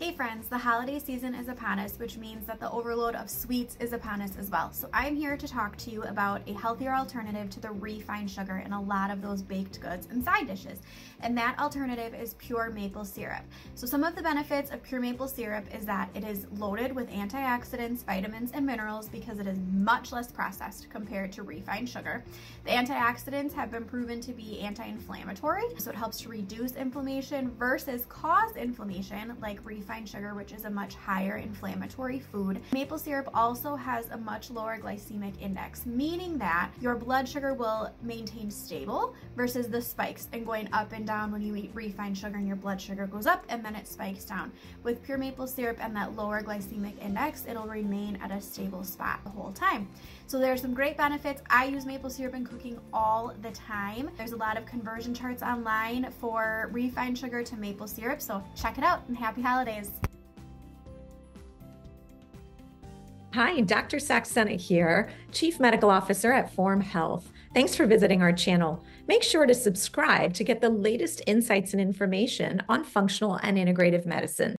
Hey friends, the holiday season is upon us, which means that the overload of sweets is upon us as well. So I'm here to talk to you about a healthier alternative to the refined sugar in a lot of those baked goods and side dishes. And that alternative is pure maple syrup. So some of the benefits of pure maple syrup is that it is loaded with antioxidants, vitamins, and minerals because it is much less processed compared to refined sugar. The antioxidants have been proven to be anti-inflammatory, so it helps to reduce inflammation versus cause inflammation like refined refined sugar, which is a much higher inflammatory food. Maple syrup also has a much lower glycemic index, meaning that your blood sugar will maintain stable versus the spikes and going up and down when you eat refined sugar and your blood sugar goes up and then it spikes down. With pure maple syrup and that lower glycemic index, it'll remain at a stable spot the whole time. So there's some great benefits. I use maple syrup in cooking all the time. There's a lot of conversion charts online for refined sugar to maple syrup, so check it out and happy holidays. Hi, Dr. Saxena here, Chief Medical Officer at Forum Health. Thanks for visiting our channel. Make sure to subscribe to get the latest insights and information on functional and integrative medicine.